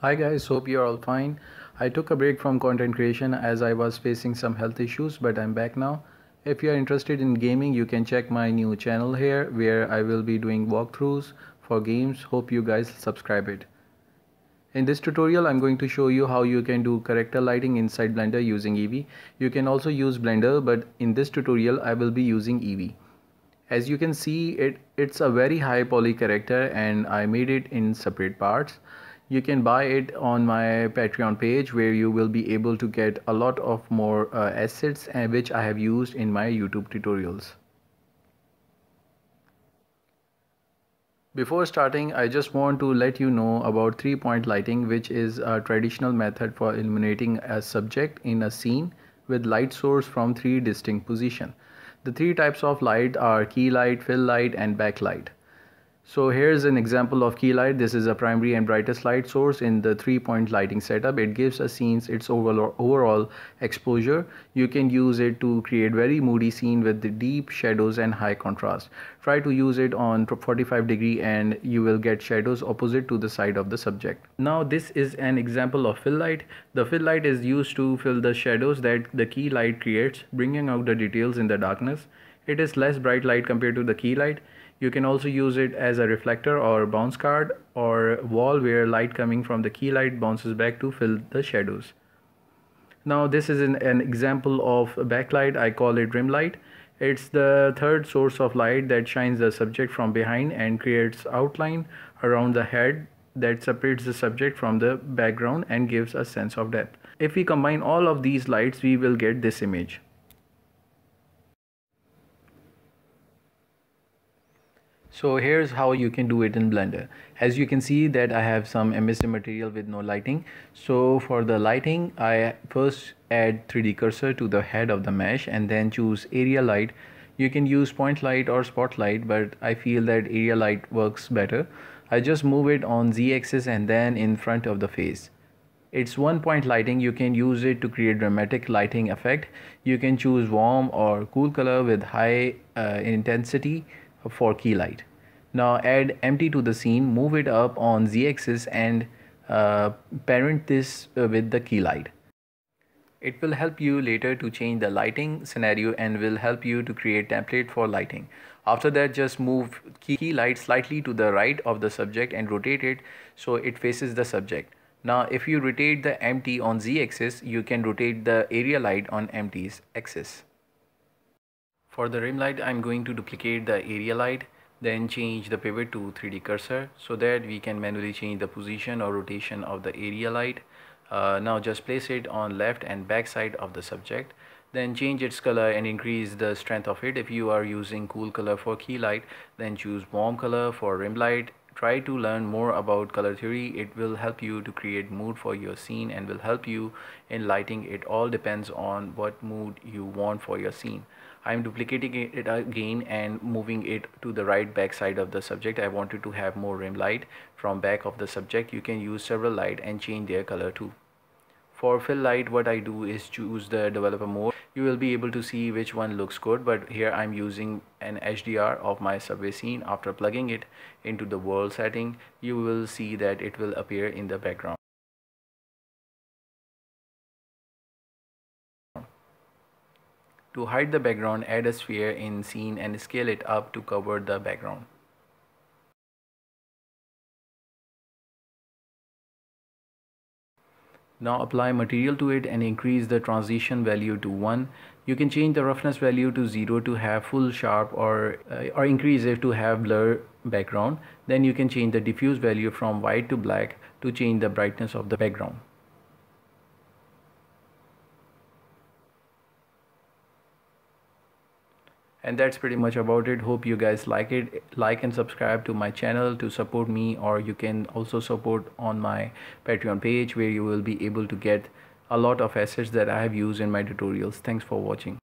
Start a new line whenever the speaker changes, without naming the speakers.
Hi guys, hope you're all fine. I took a break from content creation as I was facing some health issues, but I'm back now. If you are interested in gaming, you can check my new channel here where I will be doing walkthroughs for games. Hope you guys subscribe it. In this tutorial, I'm going to show you how you can do character lighting inside Blender using Eevee. You can also use Blender, but in this tutorial, I will be using Eevee. As you can see, it, it's a very high poly character and I made it in separate parts you can buy it on my patreon page where you will be able to get a lot of more uh, assets uh, which i have used in my youtube tutorials. Before starting i just want to let you know about three point lighting which is a traditional method for illuminating a subject in a scene with light source from three distinct positions the three types of light are key light fill light and backlight so here's an example of key light. This is a primary and brightest light source in the three-point lighting setup. It gives a scene its overall exposure. You can use it to create very moody scene with the deep shadows and high contrast. Try to use it on 45 degree and you will get shadows opposite to the side of the subject. Now this is an example of fill light. The fill light is used to fill the shadows that the key light creates, bringing out the details in the darkness. It is less bright light compared to the key light you can also use it as a reflector or bounce card or wall where light coming from the key light bounces back to fill the shadows. Now this is an, an example of backlight, I call it rim light. It's the third source of light that shines the subject from behind and creates outline around the head that separates the subject from the background and gives a sense of depth. If we combine all of these lights, we will get this image. So here's how you can do it in Blender. As you can see that I have some MSA material with no lighting. So for the lighting, I first add 3D cursor to the head of the mesh and then choose area light. You can use point light or spotlight, but I feel that area light works better. I just move it on Z axis and then in front of the face. It's one point lighting. You can use it to create dramatic lighting effect. You can choose warm or cool color with high uh, intensity for key light. Now add empty to the scene, move it up on z-axis and uh, parent this uh, with the key light. It will help you later to change the lighting scenario and will help you to create template for lighting. After that just move key light slightly to the right of the subject and rotate it so it faces the subject. Now if you rotate the empty on z axis you can rotate the area light on empty's axis. For the rim light I'm going to duplicate the area light then change the pivot to 3D cursor so that we can manually change the position or rotation of the area light. Uh, now just place it on left and back side of the subject. Then change its color and increase the strength of it. If you are using cool color for key light then choose warm color for rim light. Try to learn more about color theory. It will help you to create mood for your scene and will help you in lighting. It all depends on what mood you want for your scene I'm duplicating it again and moving it to the right back side of the subject. I wanted to have more rim light from back of the subject. You can use several light and change their color too. For fill light, what I do is choose the developer mode. You will be able to see which one looks good, but here I'm using an HDR of my subway scene. After plugging it into the world setting, you will see that it will appear in the background. To hide the background, add a sphere in scene and scale it up to cover the background. Now apply material to it and increase the transmission value to 1. You can change the roughness value to 0 to have full sharp or, uh, or increase it to have blur background. Then you can change the diffuse value from white to black to change the brightness of the background. And that's pretty much about it. Hope you guys like it. Like and subscribe to my channel to support me or you can also support on my patreon page where you will be able to get a lot of assets that i have used in my tutorials. Thanks for watching